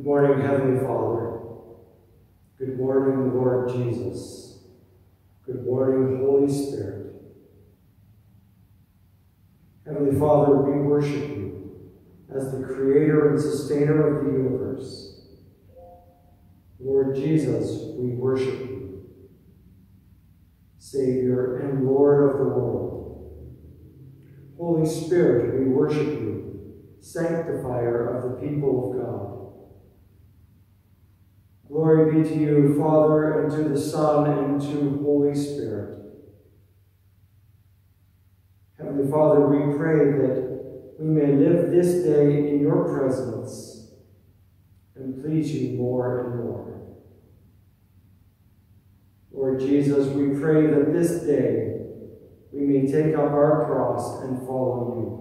Good morning, Heavenly Father. Good morning, Lord Jesus. Good morning, Holy Spirit. Heavenly Father, we worship you as the creator and sustainer of the universe. Lord Jesus, we worship you, Savior and Lord of the world. Holy Spirit, we worship you, sanctifier of the people of God. Glory be to you, Father, and to the Son, and to Holy Spirit. Heavenly Father, we pray that we may live this day in your presence and please you more and more. Lord Jesus, we pray that this day we may take up our cross and follow you.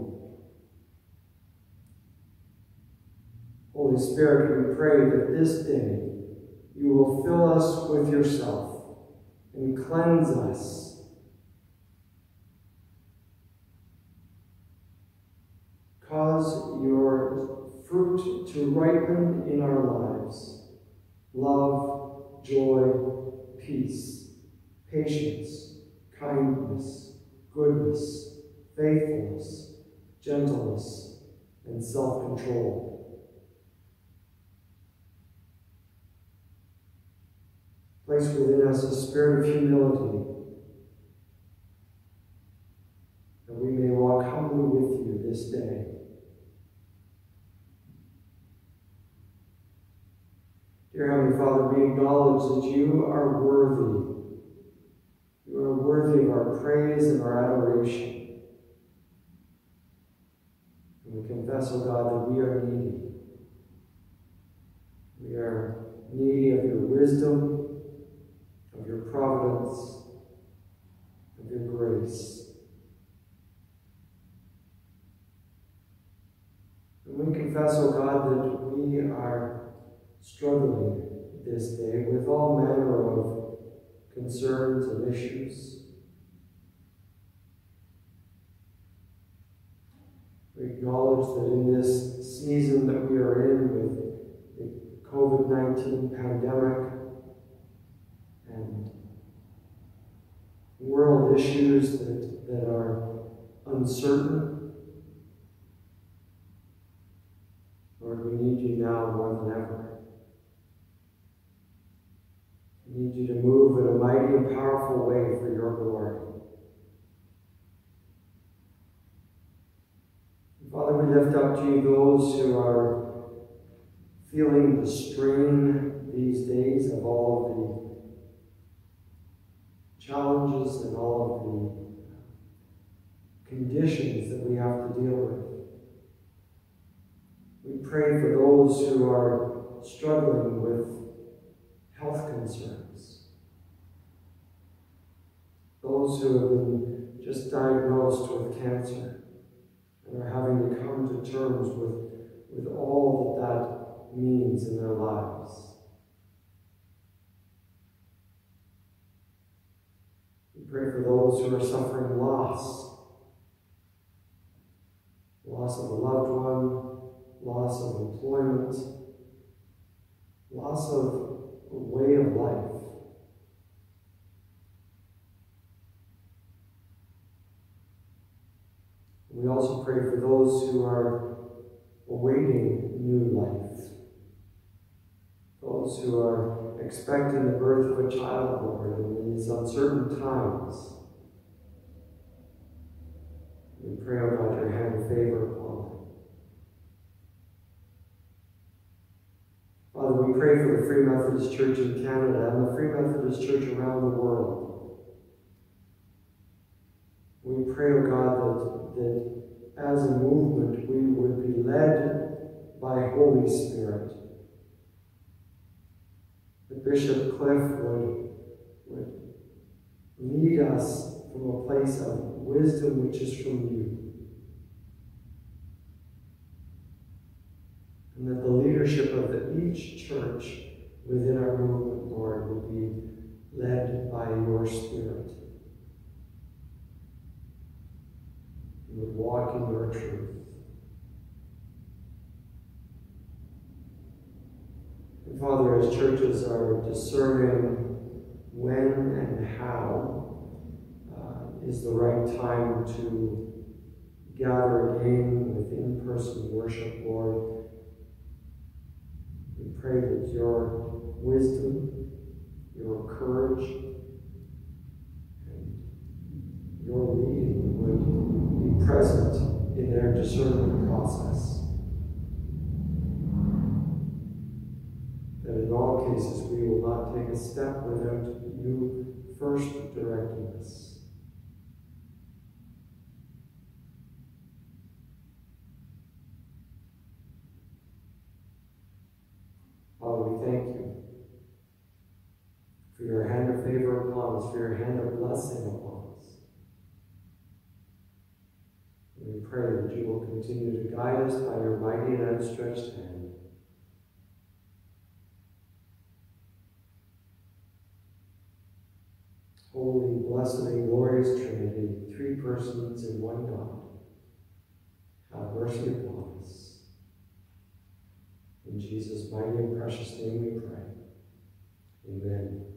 Holy Spirit, we pray that this day you will fill us with yourself and cleanse us. Cause your fruit to ripen in our lives love, joy, peace, patience, kindness, goodness, faithfulness, gentleness, and self Place within us a spirit of humility, that we may walk humbly with you this day. Dear Heavenly Father, we acknowledge that you are worthy. You are worthy of our praise and our adoration. And we confess, O oh God, that we are needy. We are needy of your wisdom, of your providence, of your grace. And we confess, O oh God, that we are this day with all manner of concerns and issues. We acknowledge that in this season that we are in with the COVID 19 pandemic, and world issues that, that are uncertain. Lord, we need you now more than ever. We need you to move in a mighty and powerful way for your glory. Father, we lift up to you those who are feeling the strain these days of all the challenges and all of the conditions that we have to deal with. We pray for those who are struggling with health concerns, those who have been just diagnosed with cancer and are having to come to terms with, with all that that means in their lives. We pray for those who are suffering loss. Loss of a loved one, loss of employment, loss of a way of life. We also pray for those who are awaiting new life, those who are expecting the birth of a child, Lord, in these uncertain times. We pray, O God, your hand of favor upon them. Father, we pray for the Free Methodist Church in Canada and the Free Methodist Church around the world. We pray, O God, that, that as a movement we would be led by Holy Spirit that Bishop Cliff would, would lead us from a place of wisdom which is from you. And that the leadership of the, each church within our movement, Lord, will be led by your Spirit. We would walk in your truth. And Father, as churches are discerning when and how uh, is the right time to gather again with in-person worship, Lord. We pray that your wisdom, your courage, and your leading would be present in their discernment process. that in all cases we will not take a step without you first directing us. Father, we thank you for your hand of favor upon us, for your hand of blessing upon us. We pray that you will continue to guide us by your mighty and outstretched hand. Holy, blessed, and glorious Trinity, three persons in one God, have mercy upon us. In Jesus' mighty and precious name we pray. Amen.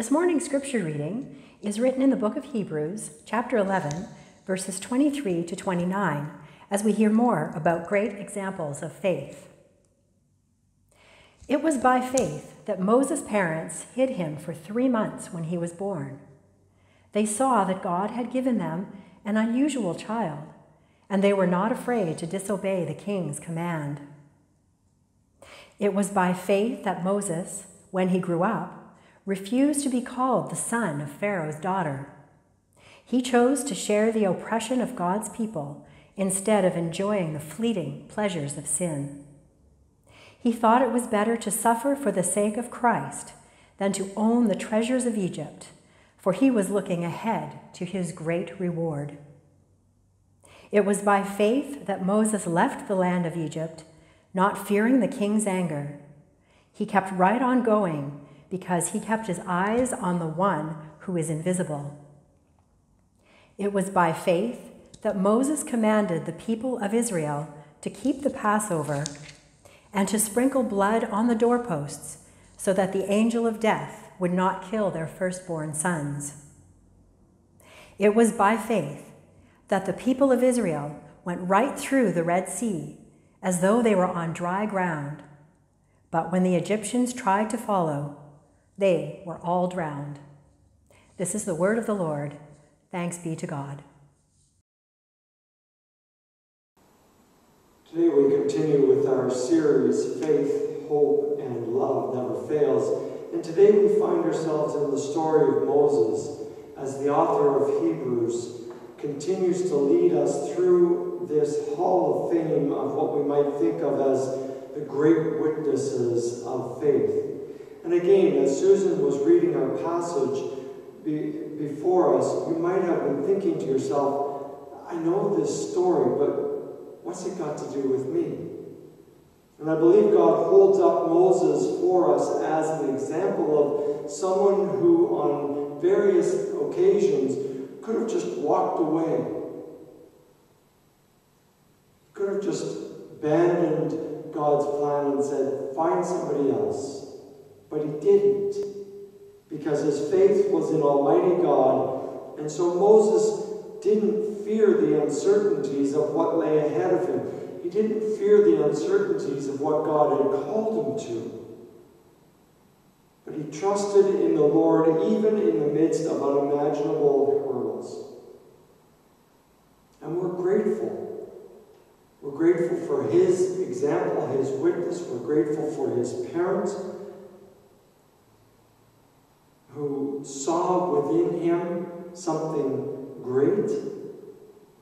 This morning's scripture reading is written in the book of Hebrews, chapter 11, verses 23 to 29, as we hear more about great examples of faith. It was by faith that Moses' parents hid him for three months when he was born. They saw that God had given them an unusual child, and they were not afraid to disobey the king's command. It was by faith that Moses, when he grew up, refused to be called the son of Pharaoh's daughter. He chose to share the oppression of God's people instead of enjoying the fleeting pleasures of sin. He thought it was better to suffer for the sake of Christ than to own the treasures of Egypt, for he was looking ahead to his great reward. It was by faith that Moses left the land of Egypt, not fearing the king's anger. He kept right on going because he kept his eyes on the one who is invisible. It was by faith that Moses commanded the people of Israel to keep the Passover and to sprinkle blood on the doorposts so that the angel of death would not kill their firstborn sons. It was by faith that the people of Israel went right through the Red Sea as though they were on dry ground. But when the Egyptians tried to follow, they were all drowned. This is the word of the Lord. Thanks be to God. Today we continue with our series, Faith, Hope, and Love Never Fails. And today we find ourselves in the story of Moses as the author of Hebrews continues to lead us through this hall of fame of what we might think of as the great witnesses of faith. And again, as Susan was reading our passage be, before us, you might have been thinking to yourself, I know this story, but what's it got to do with me? And I believe God holds up Moses for us as an example of someone who, on various occasions, could have just walked away, could have just abandoned God's plan and said, Find somebody else. But he didn't, because his faith was in Almighty God. And so Moses didn't fear the uncertainties of what lay ahead of him. He didn't fear the uncertainties of what God had called him to. But he trusted in the Lord even in the midst of unimaginable hurdles. And we're grateful. We're grateful for his example, his witness. We're grateful for his parents who saw within him something great.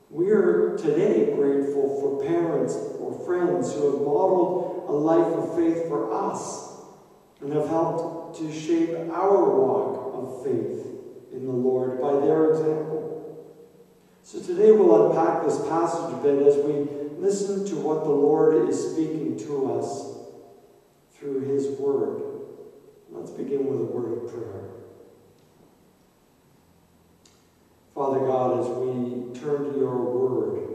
We're today grateful for parents or friends who have modeled a life of faith for us and have helped to shape our walk of faith in the Lord by their example. So today we'll unpack this passage a bit as we listen to what the Lord is speaking to us through his word. Let's begin with a word of prayer. Father God, as we turn to your word,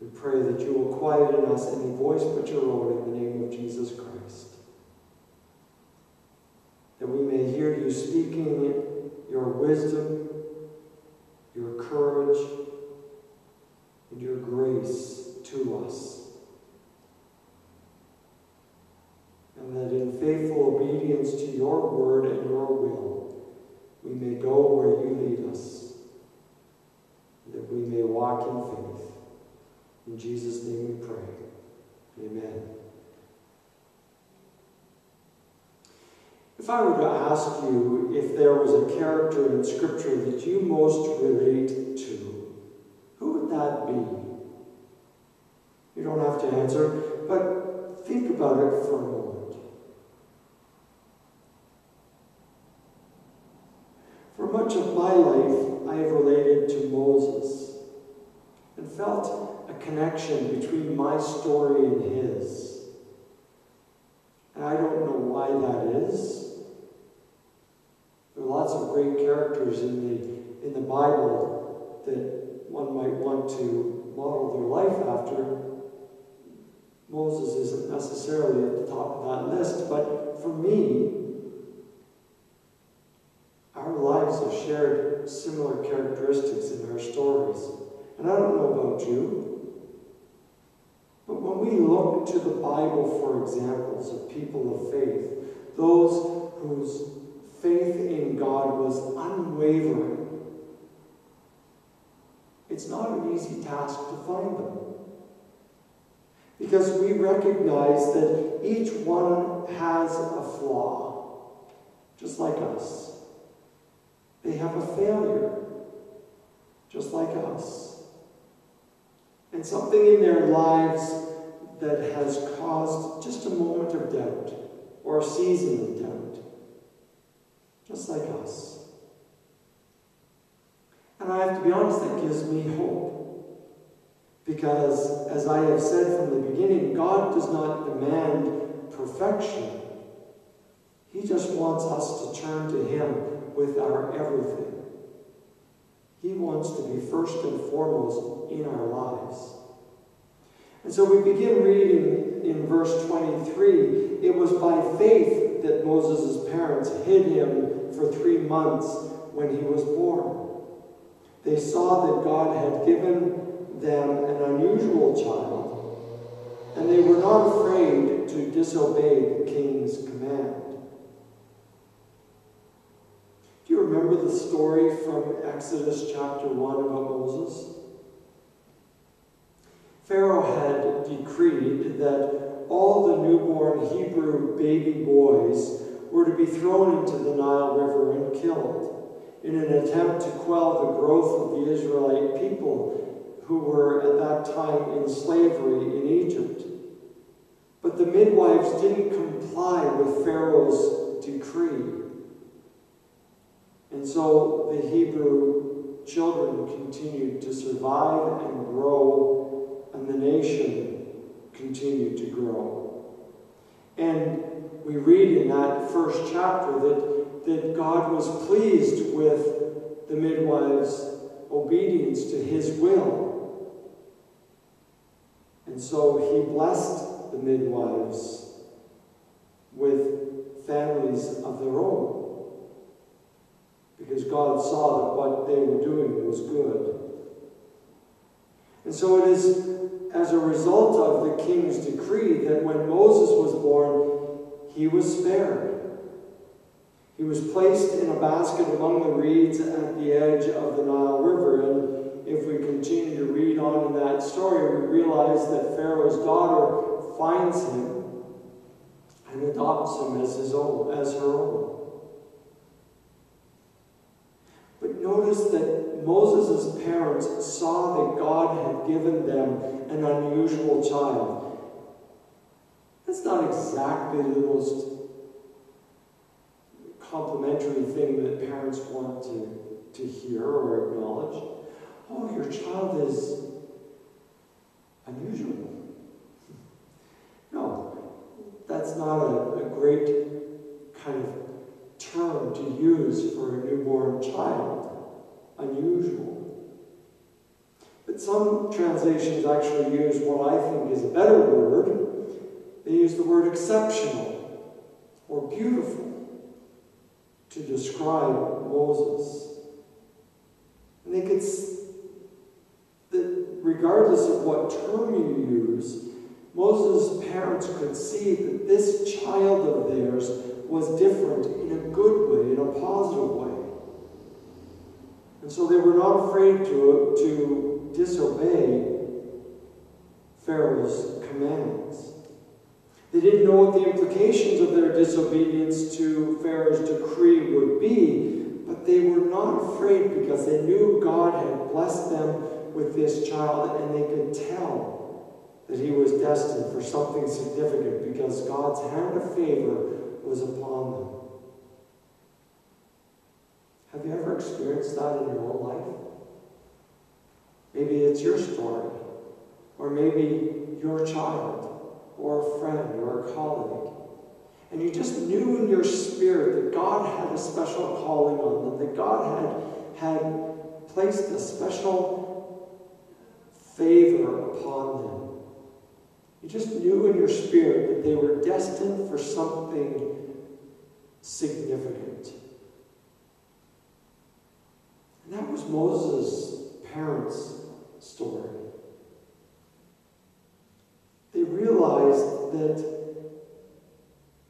we pray that you will quiet in us any voice but your own in the name of Jesus Christ. That we may hear you speaking your wisdom, your courage, and your grace to us. And that in faithful obedience to your word and your will, we may go where you lead us, that we may walk in faith. In Jesus' name we pray. Amen. If I were to ask you if there was a character in Scripture that you most relate to, who would that be? You don't have to answer, but think about it for a moment. For much of my life, I have related to Moses and felt a connection between my story and his. And I don't know why that is. There are lots of great characters in the, in the Bible that one might want to model their life after. Moses isn't necessarily at the top of that list, but for me, our lives have shared similar characteristics in our stories. And I don't know about you, but when we look to the Bible for examples of people of faith, those whose faith in God was unwavering, it's not an easy task to find them. Because we recognize that each one has a flaw, just like us. They have a failure, just like us. And something in their lives that has caused just a moment of doubt or a season of doubt, just like us. And I have to be honest, that gives me hope. Because, as I have said from the beginning, God does not demand perfection. He just wants us to turn to Him with our everything. He wants to be first and foremost in our lives. And so we begin reading in verse 23 it was by faith that Moses' parents hid him for three months when he was born. They saw that God had given them an unusual child, and they were not afraid to disobey the king's command. Do you the story from Exodus chapter 1 about Moses? Pharaoh had decreed that all the newborn Hebrew baby boys were to be thrown into the Nile River and killed in an attempt to quell the growth of the Israelite people who were at that time in slavery in Egypt. But the midwives didn't comply with Pharaoh's decree. And so the Hebrew children continued to survive and grow, and the nation continued to grow. And we read in that first chapter that, that God was pleased with the midwife's obedience to his will. And so he blessed the midwives with families of their own because God saw that what they were doing was good. And so it is as a result of the king's decree that when Moses was born, he was spared. He was placed in a basket among the reeds at the edge of the Nile River. And if we continue to read on in that story, we realize that Pharaoh's daughter finds him and adopts him as his own, as her own. But notice that Moses' parents saw that God had given them an unusual child. That's not exactly the most complimentary thing that parents want to, to hear or acknowledge. Oh, your child is unusual. No, that's not a, a great kind of term to use for a newborn child. Unusual. But some translations actually use what I think is a better word. They use the word exceptional or beautiful to describe Moses. And they could, that regardless of what term you use, Moses' parents could see that this child of theirs was different in a good way, in a positive way. And so they were not afraid to, to disobey Pharaoh's commands. They didn't know what the implications of their disobedience to Pharaoh's decree would be, but they were not afraid because they knew God had blessed them with this child and they could tell that he was destined for something significant because God's hand of favor was upon them. Have you ever experienced that in your own life? Maybe it's your story, or maybe your child, or a friend, or a colleague. And you just knew in your spirit that God had a special calling on them, that God had, had placed a special favor upon them. You just knew in your spirit that they were destined for something significant. That was Moses' parents' story. They realized that,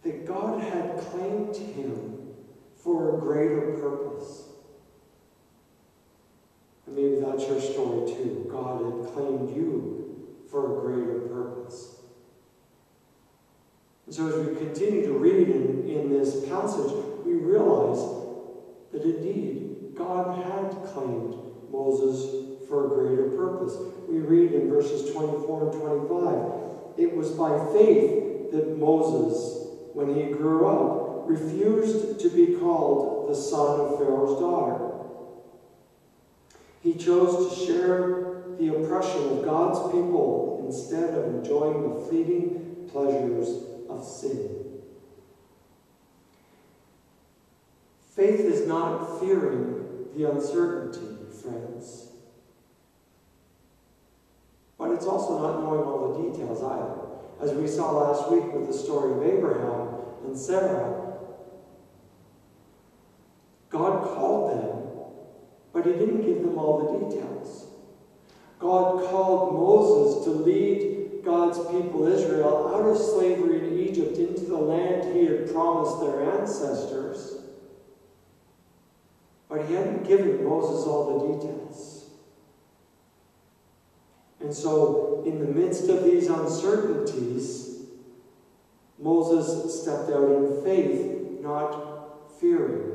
that God had claimed him for a greater purpose. And maybe that's your story too. God had claimed you for a greater purpose. And so as we continue to read in, in this passage, we realize that indeed God had claimed Moses for a greater purpose. We read in verses 24 and 25, it was by faith that Moses, when he grew up, refused to be called the son of Pharaoh's daughter. He chose to share the oppression of God's people instead of enjoying the fleeting pleasures of sin. Faith is not fearing the uncertainty, friends. But it's also not knowing all the details either. As we saw last week with the story of Abraham and Sarah, God called them, but He didn't give them all the details. God called Moses to lead God's people Israel out of slavery in Egypt into the land he had promised their ancestors. But he hadn't given Moses all the details. And so, in the midst of these uncertainties, Moses stepped out in faith, not fearing.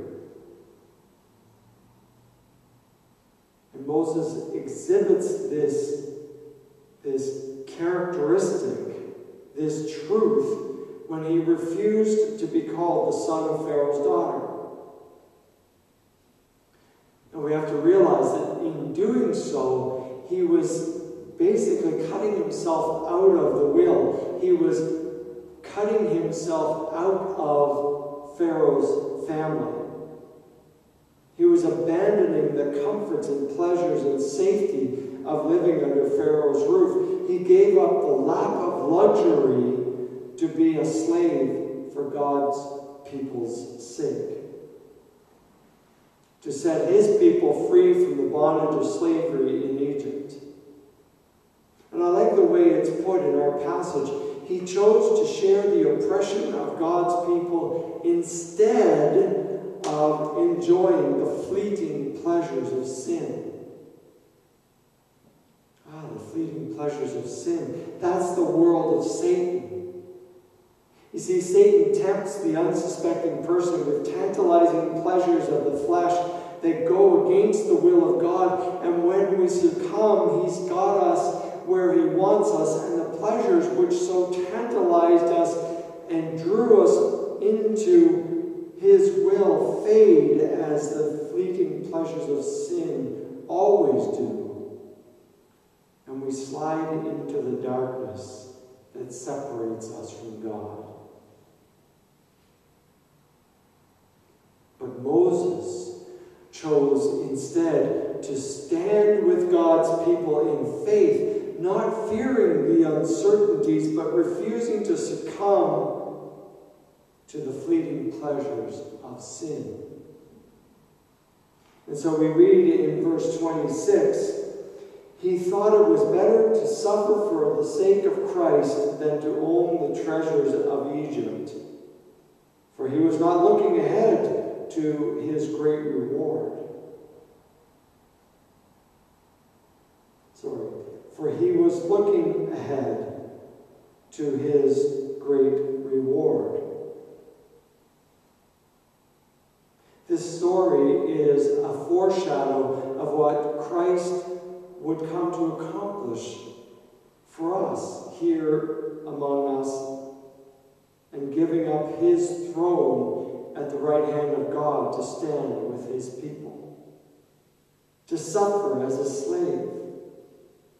And Moses exhibits this, this characteristic, this truth, when he refused to be called the son of Pharaoh's daughter. And we have to realize that in doing so, he was basically cutting himself out of the will. He was cutting himself out of Pharaoh's family. He was abandoning the comforts and pleasures and safety of living under Pharaoh's roof. He gave up the lap of luxury to be a slave for God's people's sake. To set his people free from the bondage of slavery in Egypt. And I like the way it's put in our passage. He chose to share the oppression of God's people instead of enjoying the fleeting pleasures of sin. Ah, the fleeting pleasures of sin. That's the world of Satan. You see, Satan tempts the unsuspecting person with tantalizing pleasures of the flesh that go against the will of God. And when we succumb, He's got us where He wants us, and the pleasures which so tantalized us and drew us into His will fade as the fleeting pleasures of sin always do. And we slide into the darkness that separates us from God. But Moses chose instead to stand with God's people in faith, not fearing the uncertainties, but refusing to succumb to the fleeting pleasures of sin. And so we read in verse 26 he thought it was better to suffer for the sake of Christ than to own the treasures of Egypt. For he was not looking ahead to his great reward. Sorry. For he was looking ahead to his great reward. This story is a foreshadow of what Christ would come to accomplish for us here among us and giving up his throne at the right hand of God to stand with his people, to suffer as a slave,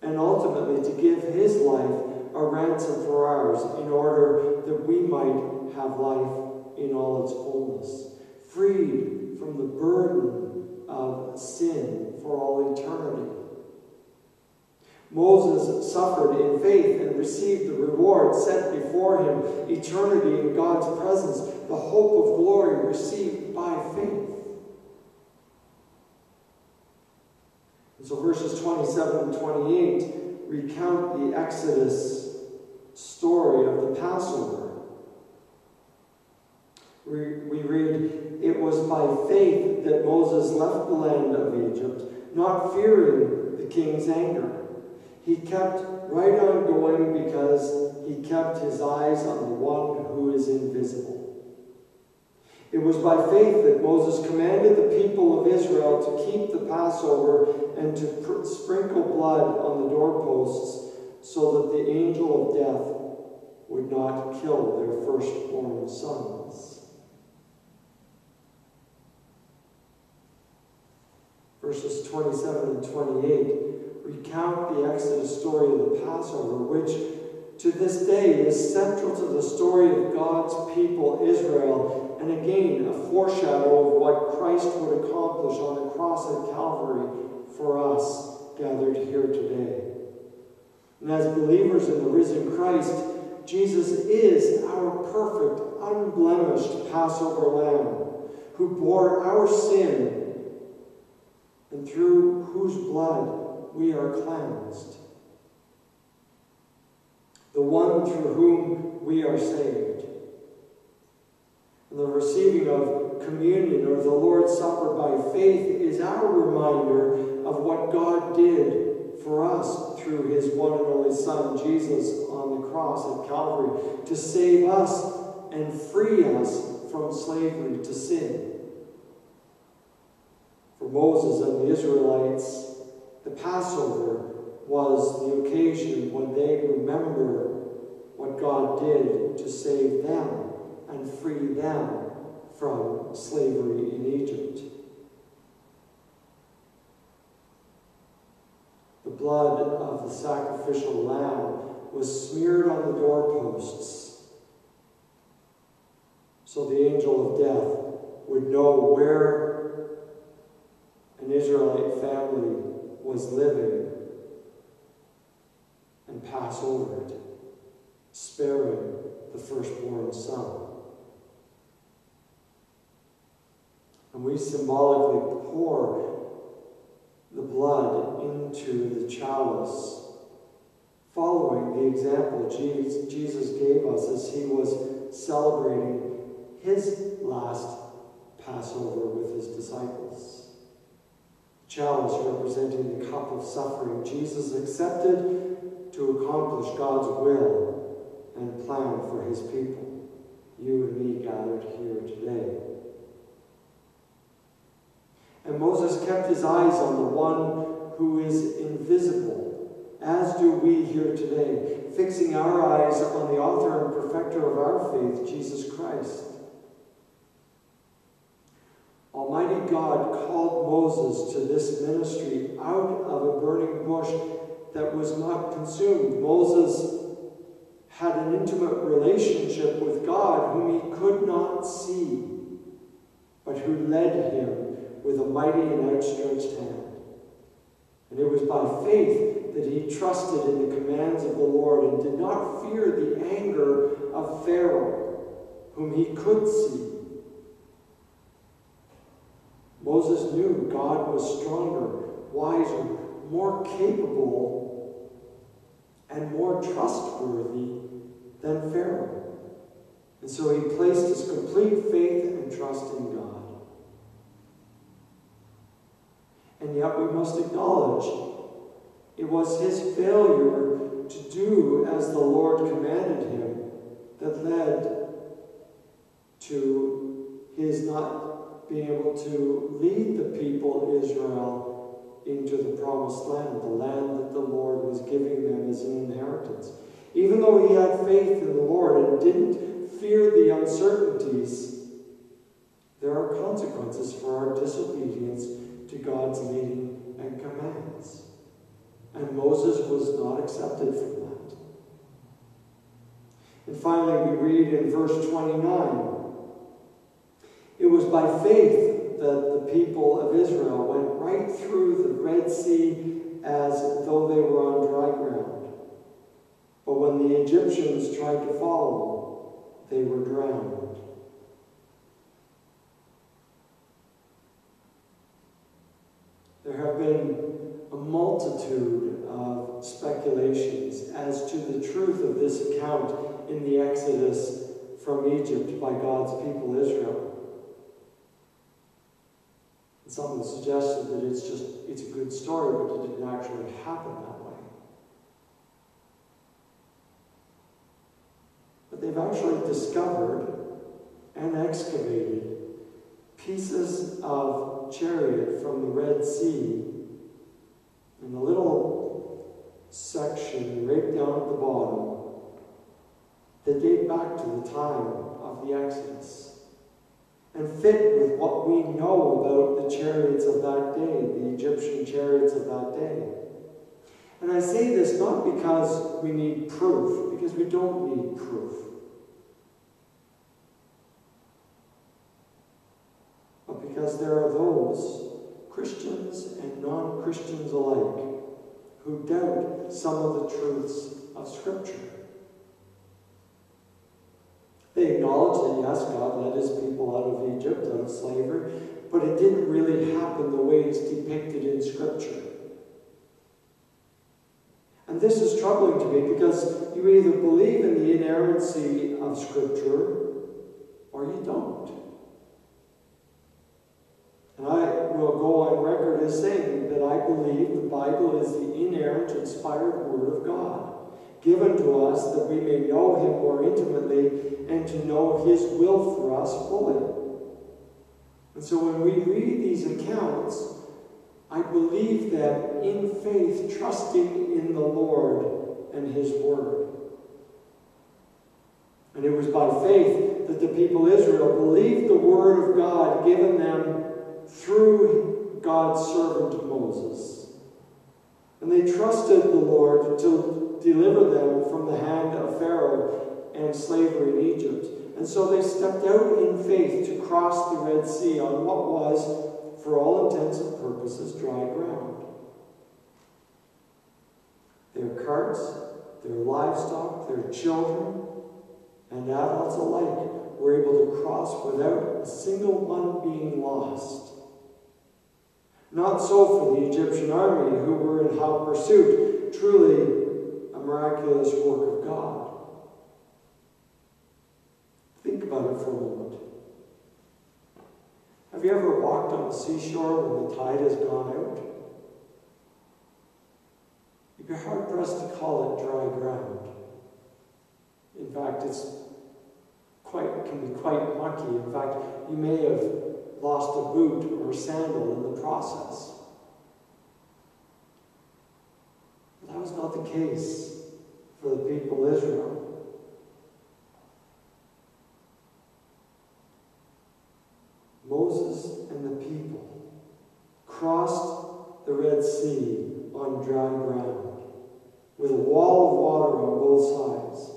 and ultimately to give his life a ransom for ours in order that we might have life in all its fullness, freed from the burden of sin for all eternity. Moses suffered in faith and received the reward set before him eternity in God's presence, the hope of glory received by faith. And so verses 27 and 28 recount the Exodus story of the Passover. We, we read, It was by faith that Moses left the land of Egypt, not fearing the king's anger. He kept right on going because he kept his eyes on the one who is invisible. It was by faith that Moses commanded the people of Israel to keep the Passover and to sprinkle blood on the doorposts so that the angel of death would not kill their firstborn sons. Verses 27 and 28 recount the Exodus story of the Passover, which to this day is central to the story of God's people, Israel, and again, a foreshadow of what Christ would accomplish on the cross at Calvary for us gathered here today. And as believers in the risen Christ, Jesus is our perfect, unblemished Passover lamb who bore our sin and through whose blood we are cleansed. The one through whom we are saved. The receiving of communion or the Lord's Supper by faith is our reminder of what God did for us through his one and only Son, Jesus, on the cross at Calvary, to save us and free us from slavery to sin. For Moses and the Israelites, the Passover was the occasion when they remember what God did to save them and free them from slavery in Egypt. The blood of the sacrificial lamb was smeared on the doorposts so the angel of death would know where an Israelite family was living and pass over it, sparing the firstborn son. And we symbolically pour the blood into the chalice, following the example Jesus gave us as he was celebrating his last Passover with his disciples. Chalice representing the cup of suffering. Jesus accepted to accomplish God's will and plan for his people, you and me gathered here today. And Moses kept his eyes on the one who is invisible, as do we here today, fixing our eyes on the author and perfecter of our faith, Jesus Christ. Almighty God called Moses to this ministry out of a burning bush that was not consumed. Moses had an intimate relationship with God whom he could not see, but who led him with a mighty and outstretched hand. And it was by faith that he trusted in the commands of the Lord and did not fear the anger of Pharaoh, whom he could see. Moses knew God was stronger, wiser, more capable, and more trustworthy than Pharaoh. And so he placed his complete faith and trust in God. And yet we must acknowledge it was his failure to do as the Lord commanded him that led to his not being able to lead the people Israel into the promised land, the land that the Lord was giving them as an inheritance. Even though he had faith in the Lord and didn't fear the uncertainties, there are consequences for our disobedience God's leading and commands. And Moses was not accepted from that. And finally, we read in verse 29 it was by faith that the people of Israel went right through the Red Sea as though they were on dry ground. But when the Egyptians tried to follow, they were drowned. There have been a multitude of speculations as to the truth of this account in the Exodus from Egypt by God's people Israel. And some have suggested that it's just it's a good story, but it didn't actually happen that way. But they've actually discovered and excavated pieces of chariot from the Red Sea And the little section right down at the bottom that date back to the time of the Exodus and fit with what we know about the chariots of that day, the Egyptian chariots of that day. And I say this not because we need proof, because we don't need proof. because there are those, Christians and non Christians alike, who doubt some of the truths of Scripture. They acknowledge that, yes, God led his people out of Egypt, out of slavery, but it didn't really happen the way it's depicted in Scripture. And this is troubling to me because you either believe in the inerrancy of Scripture or you don't. And I will go on record as saying that I believe the Bible is the inerrant, inspired Word of God, given to us that we may know Him more intimately and to know His will for us fully. And so when we read these accounts, I believe that in faith, trusting in the Lord and His Word. And it was by faith that the people of Israel believed the Word of God given them through God's servant Moses. And they trusted the Lord to deliver them from the hand of Pharaoh and slavery in Egypt. And so they stepped out in faith to cross the Red Sea on what was, for all intents and purposes, dry ground. Their carts, their livestock, their children, and adults alike were able to cross without a single one being lost. Not so for the Egyptian army, who were in hot pursuit, truly a miraculous work of God. Think about it for a moment. Have you ever walked on the seashore when the tide has gone out? You'd be hard pressed to call it dry ground. In fact, it's quite can be quite mucky. In fact, you may have lost a boot or sandal in the process. But that was not the case for the people of Israel. Moses and the people crossed the Red Sea on dry ground with a wall of water on both sides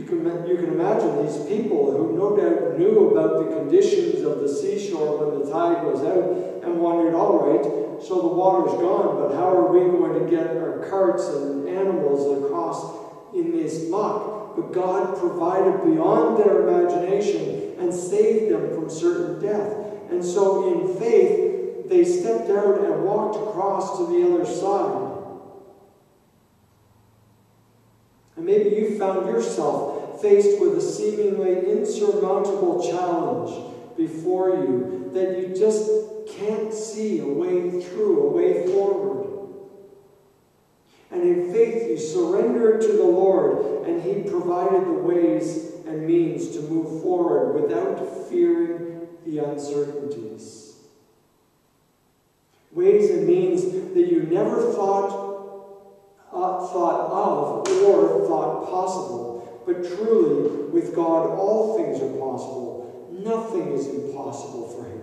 can, you can imagine these people who no doubt knew about the conditions of the seashore when the tide was out and wondered, all right, so the water's gone, but how are we going to get our carts and animals across in this muck? But God provided beyond their imagination and saved them from certain death. And so in faith, they stepped out and walked across to the other side. And maybe you found yourself faced with a seemingly insurmountable challenge before you that you just can't see a way through, a way forward. And in faith, you surrender it to the Lord, and He provided the ways and means to move forward without fearing the uncertainties. Ways and means that you never thought uh, thought of or thought possible. But truly, with God, all things are possible. Nothing is impossible for Him.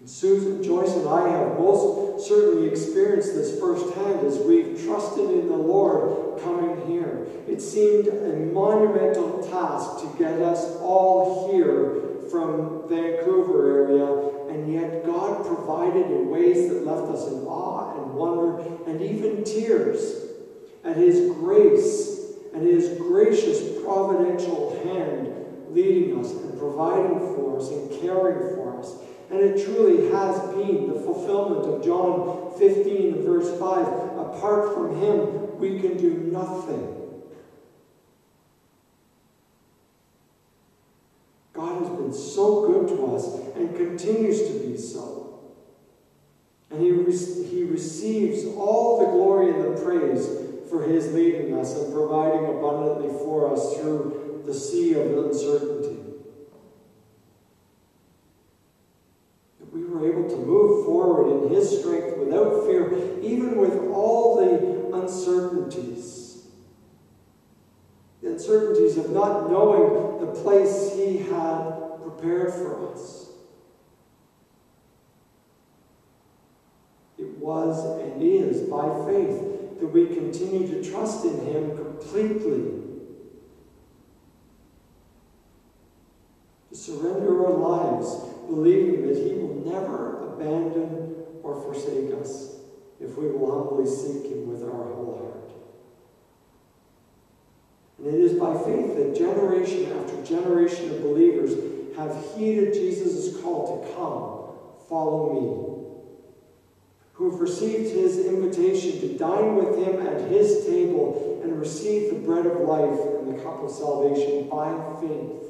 And Susan, Joyce, and I have most certainly experienced this firsthand as we've trusted in the Lord coming here. It seemed a monumental task to get us all here from Vancouver area, and yet God provided in ways that left us in awe wonder and even tears at His grace and His gracious providential hand leading us and providing for us and caring for us. And it truly has been the fulfillment of John 15, verse 5. Apart from Him, we can do nothing. God has been so good to us and continues to be so. And he, re- he receives all the glory and the praise for his leading us and providing abundantly for us through the sea of uncertainty. That we were able to move forward in his strength without fear, even with all the uncertainties the uncertainties of not knowing the place He had prepared for us. It was and is by faith that we continue to trust in Him completely. To surrender our lives, believing that He will never abandon or forsake us if we will humbly seek Him with our whole heart. And it is by faith that generation after generation of believers have heeded Jesus' call to come, follow me. Who have received his invitation to dine with him at his table and receive the bread of life and the cup of salvation by faith.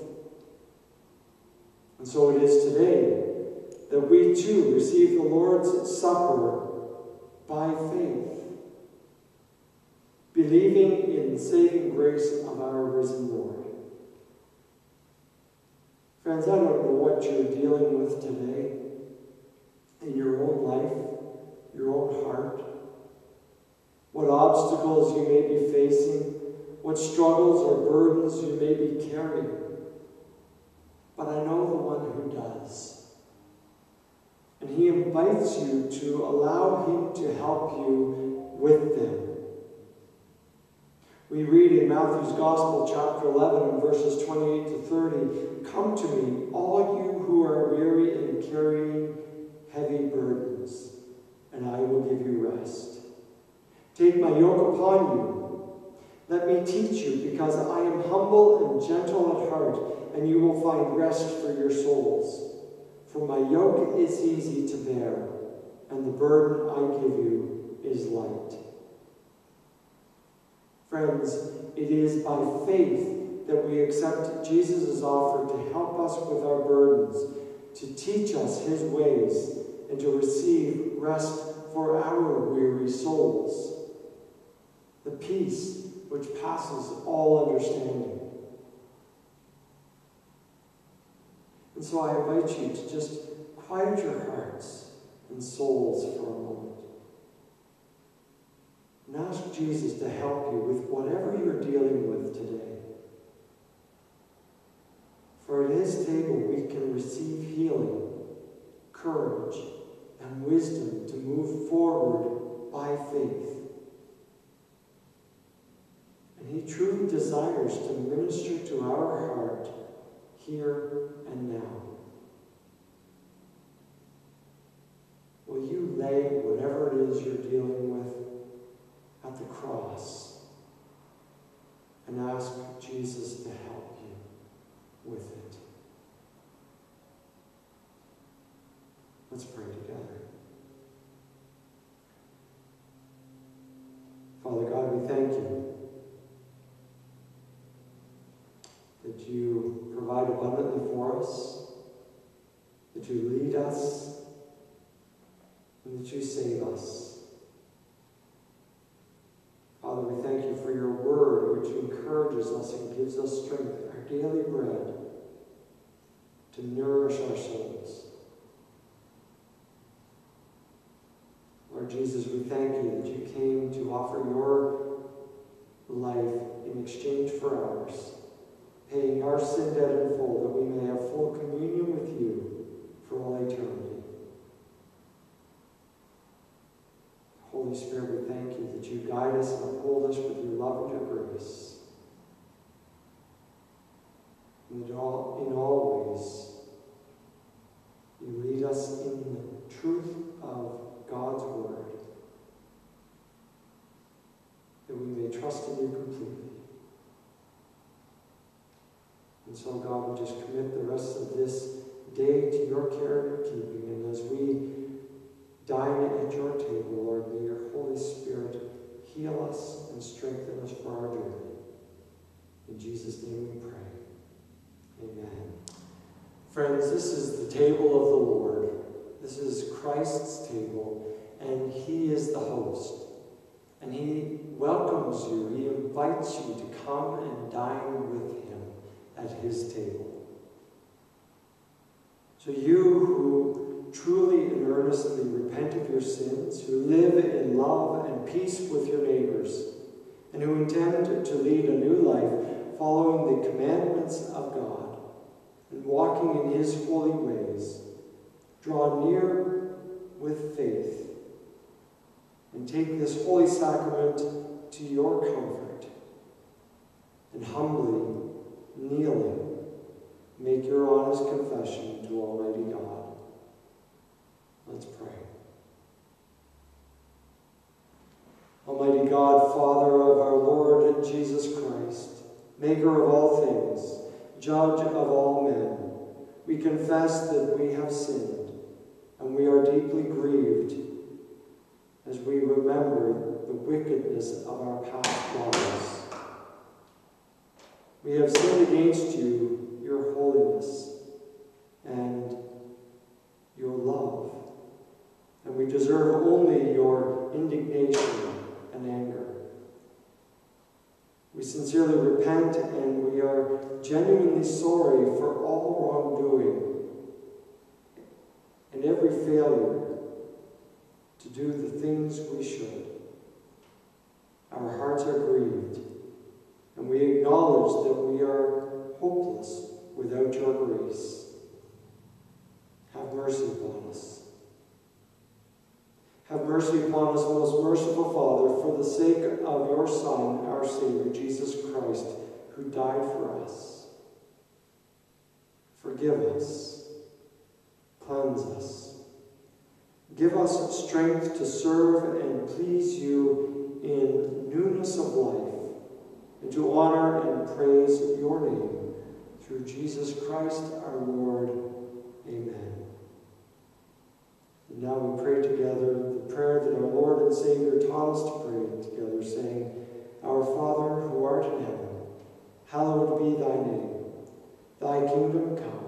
And so it is today that we too receive the Lord's Supper by faith believing in the saving grace of our risen Lord. Friends, I don't know what you're dealing with today in your own life, your own heart, what obstacles you may be facing, what struggles or burdens you may be carrying. But I know the one who does. And he invites you to allow him to help you with them. We read in Matthew's Gospel, chapter 11, and verses 28 to 30 Come to me, all you who are weary and carrying heavy burdens, and I will give you rest. Take my yoke upon you. Let me teach you, because I am humble and gentle at heart, and you will find rest for your souls. For my yoke is easy to bear, and the burden I give you is light. Friends, it is by faith that we accept Jesus' offer to help us with our burdens, to teach us his ways, and to receive rest for our weary souls. The peace which passes all understanding. And so I invite you to just quiet your hearts and souls for a moment. And ask Jesus to help you with whatever you're dealing with today. For at his table we can receive healing, courage, and wisdom to move forward by faith. And He truly desires to minister to our heart here and now. Will you lay whatever it is you're dealing with at the cross and ask Jesus to help you with it? Let's pray together. Father God, we thank you that you provide abundantly for us, that you lead us, and that you save us. Father, we thank you for your word, which encourages us and gives us strength, our daily bread, to nourish our souls. Lord Jesus, we thank you that you came to offer your life in exchange for ours, paying our sin debt in full that we may have full communion with you for all eternity. Holy Spirit, we thank you that you guide us and uphold us with your love and your grace. And that all, in all ways, you lead us in the truth of God's word, that we may trust in you completely. And so, God, we just commit the rest of this day to your care and your keeping. And as we dine at your table, Lord, may your Holy Spirit heal us and strengthen us for our journey. In Jesus' name we pray. Amen. Friends, this is the table of the Lord. This is Christ's table, and He is the host. And He welcomes you, He invites you to come and dine with Him at His table. So, you who truly and earnestly repent of your sins, who live in love and peace with your neighbors, and who intend to lead a new life following the commandments of God and walking in His holy ways, Draw near with faith and take this holy sacrament to your comfort. And humbly, kneeling, make your honest confession to Almighty God. Let's pray. Almighty God, Father of our Lord Jesus Christ, maker of all things, judge of all men, we confess that we have sinned and we are deeply grieved as we remember the wickedness of our past lives. We have sinned against you, your holiness, and your love, and we deserve only your indignation and anger. We sincerely repent and we are genuinely sorry for all wrongdoing and every failure to do the things we should. Our hearts are grieved, and we acknowledge that we are hopeless without your grace. Have mercy upon us. Have mercy upon us, most merciful Father, for the sake of your Son, our Savior, Jesus Christ, who died for us. Forgive us cleanse us. Give us strength to serve and please you in newness of life, and to honor and praise your name through Jesus Christ our Lord. Amen. And now we pray together the prayer that our Lord and Savior taught us to pray together, saying, Our Father who art in heaven, hallowed be thy name. Thy kingdom come.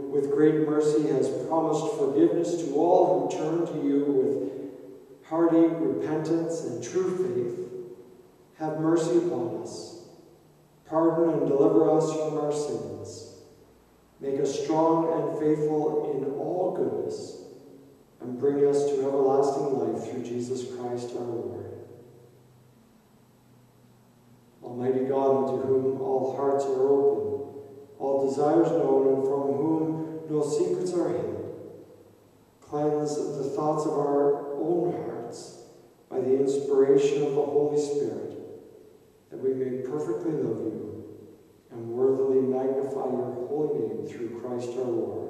with great mercy, has promised forgiveness to all who turn to you with hearty repentance and true faith. Have mercy upon us. Pardon and deliver us from our sins. Make us strong and faithful in all goodness, and bring us to everlasting life through Jesus Christ our Lord. Almighty God, unto whom all hearts are open, all desires known, and from whom no secrets are hidden, cleanse the thoughts of our own hearts by the inspiration of the Holy Spirit, that we may perfectly love you and worthily magnify your holy name through Christ our Lord.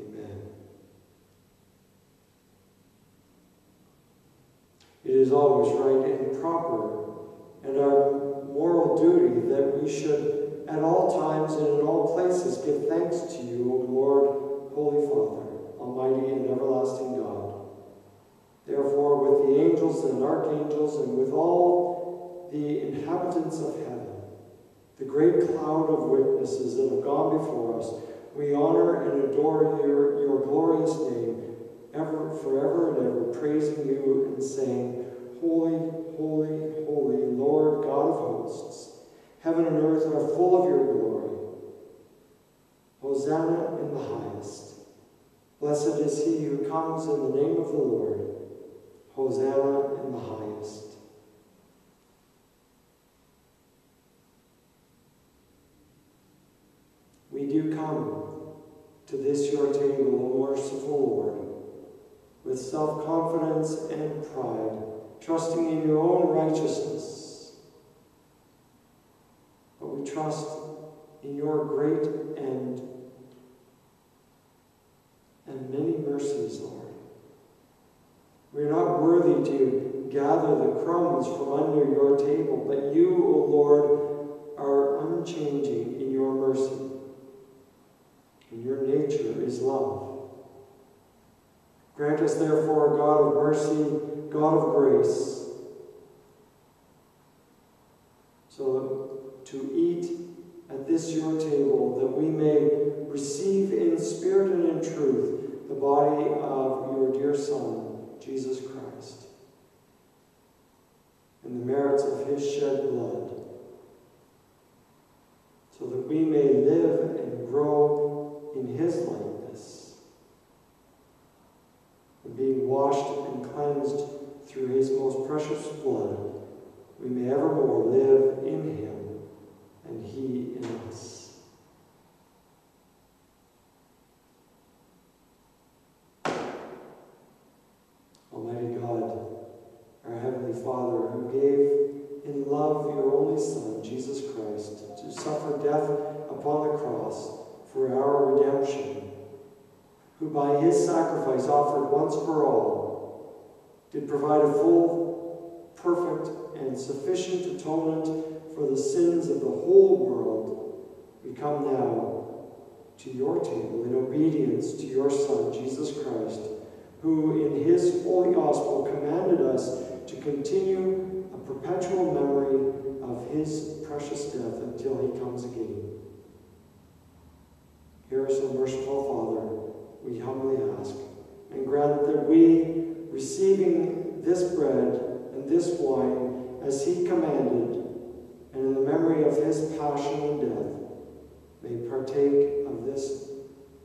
Amen. It is always right and proper and our moral duty that we should at all times and in all places give thanks to you, O Lord, Holy Father, Almighty and everlasting God. Therefore, with the angels and archangels and with all the inhabitants of heaven, the great cloud of witnesses that have gone before us, we honor and adore your, your glorious name, ever, forever and ever, praising you and saying, Holy, holy, holy, Lord God of hosts. Heaven and earth are full of your glory. Hosanna in the highest. Blessed is he who comes in the name of the Lord. Hosanna in the highest. We do come to this your table, O merciful Lord, with self confidence and pride, trusting in your own righteousness. But we trust in your great and and many mercies, Lord. We are not worthy to gather the crumbs from under your table, but you, O Lord, are unchanging in your mercy. And your nature is love. Grant us, therefore, God of mercy, God of grace, so to eat this your table, that we may receive in spirit and in truth the body of your dear Son, Jesus Christ, and the merits of his shed blood, so that we may live and grow in his likeness, and being washed and cleansed through his most precious blood, we may evermore live in him he in us. Almighty God, our Heavenly Father, who gave in love your only Son, Jesus Christ, to suffer death upon the cross for our redemption, who by his sacrifice offered once for all, did provide a full, perfect, and sufficient atonement for the sins of the whole world, we come now to your table in obedience to your Son, Jesus Christ, who in his holy gospel commanded us to continue a perpetual memory of his precious death until he comes again. Hear us, O merciful Father, we humbly ask, and grant that we, receiving this bread and this wine as he commanded, and in the memory of his passion and death, may partake of this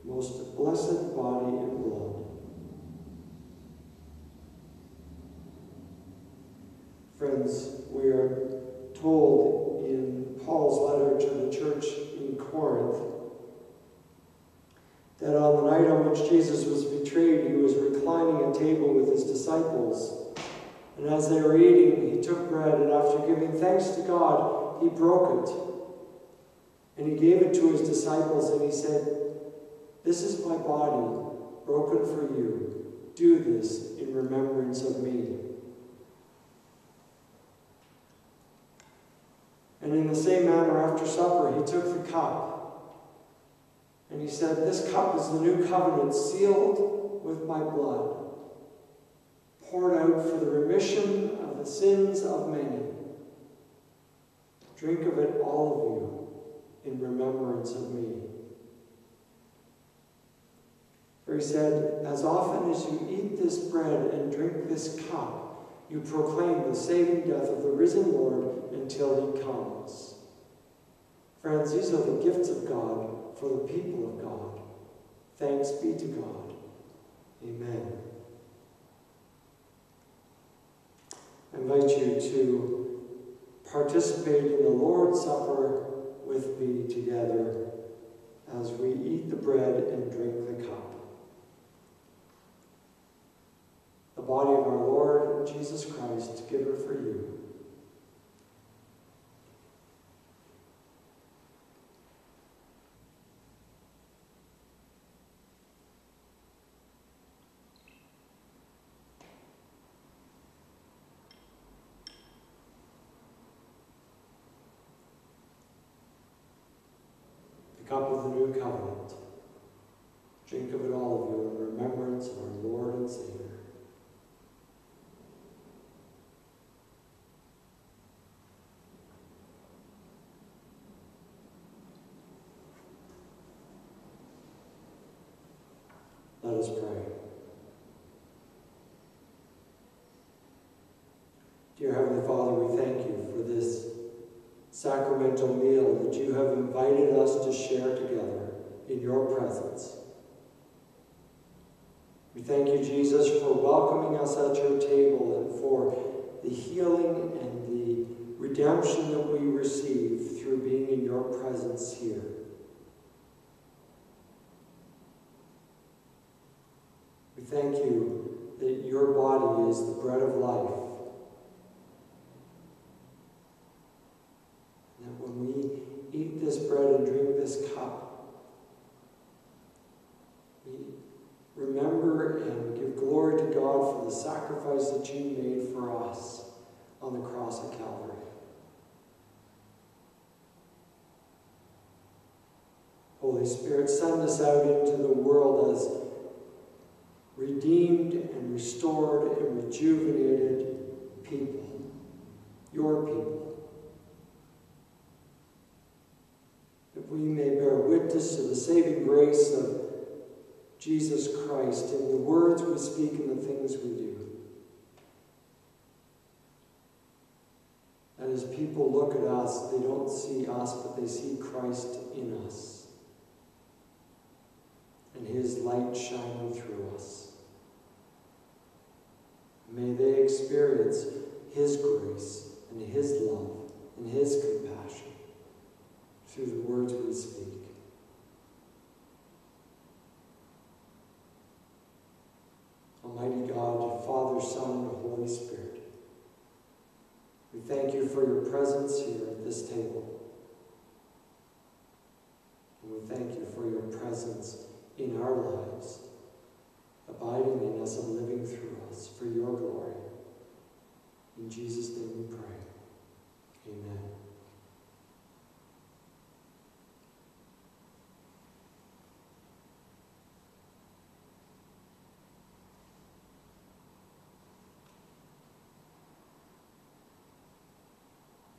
most blessed body and blood. Friends, we are told in Paul's letter to the church in Corinth that on the night on which Jesus was betrayed, he was reclining at table with his disciples. And as they were eating, he took bread, and after giving thanks to God, he broke it. And he gave it to his disciples, and he said, This is my body, broken for you. Do this in remembrance of me. And in the same manner, after supper, he took the cup. And he said, This cup is the new covenant sealed with my blood poured out for the remission of the sins of many. Drink of it, all of you, in remembrance of me. For he said, As often as you eat this bread and drink this cup, you proclaim the saving death of the risen Lord until he comes. Friends, these are the gifts of God for the people of God. Thanks be to God. Amen. Invite you to participate in the Lord's Supper with me together as we eat the bread and drink the cup. The body of our Lord Jesus Christ, given for you. the cup of the new covenant. Drink of it, all of you, in remembrance of our Lord and Savior. Let us pray. Dear Heavenly Father, we thank you for this sacramental meal that you have invited us to share together in your presence. We thank you, Jesus, for welcoming us at your table and for the healing and the redemption that we receive through being in your presence here. We thank you that your body is the bread of life when we eat this bread and drink this cup, we remember and give glory to God for the sacrifice that you made for us on the cross of Calvary. Holy Spirit, send us out into the world as redeemed and restored and rejuvenated people, your people. That we may bear witness to the saving grace of Jesus Christ in the words we speak and the things we do. And as people look at us, they don't see us, but they see Christ in us. And his light shining through us. May they experience his grace and his love and his compassion through the words we speak. Almighty God, Father, Son, and Holy Spirit, we thank you for your presence here at this table. And we thank you for your presence in our lives, abiding in us and living through us for your glory. In Jesus' name we pray. Amen.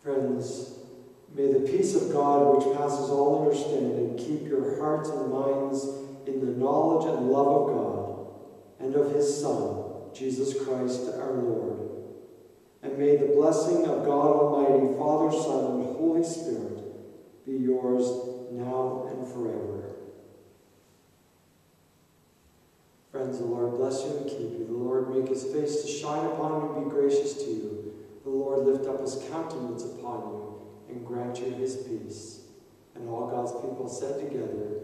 Friends, may the peace of God, which passes all understanding, keep your hearts and minds in the knowledge and love of God and of his Son, Jesus Christ our Lord. And may the blessing of God Almighty, Father, Son, and Holy Spirit be yours now and forever. Friends, the Lord bless you and keep you. The Lord make his face to shine upon you and be gracious to you. The Lord lift up his countenance upon you and grant you his peace. And all God's people said together,